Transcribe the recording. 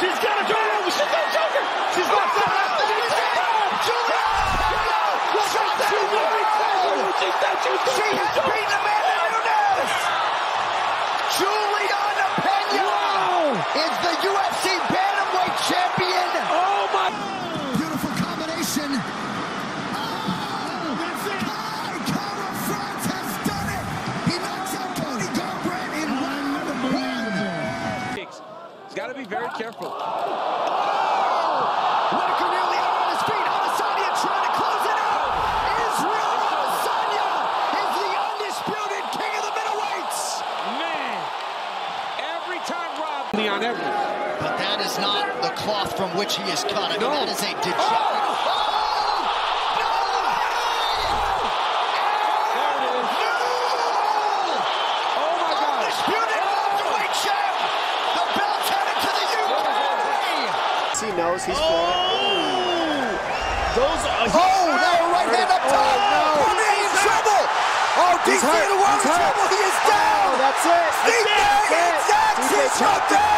She's got a drive. She's got a choker. She's got a She has beaten Amanda Nunes. Julianna He's got to be very careful. Oh! Whittaker nearly out on his feet. Adesanya trying to close it out. Israel Adesanya is the undisputed king of the middleweights. Man, every time Rob Leon Edwards. But that is not the cloth from which he is cut. I mean, No. that is a degenerate. There it is. Oh my God! Undisputed welterweight champ. The belt's headed to the UK. He knows he's Oh! Those are, Oh, now a right hand up top. Oh, no. Cormier in trouble. Oh, DC in the world He's trouble. He is Oh, down. that's it. Stipe That's it. Jackson Stipe from there.